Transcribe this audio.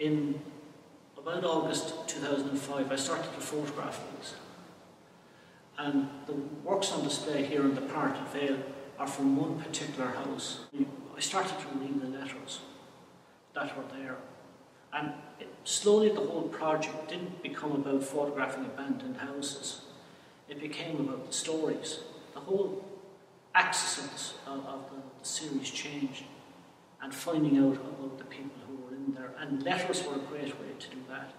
in about August 2005, I started to photograph these. And the works on display here in the Parted Veil are from one particular house. I started to read the letters that were there. And it, slowly the whole project didn't become about photographing abandoned houses. It became about the stories. The whole axis of, of the, the series changed and finding out about the people who were in there. And letters were a great way to do that.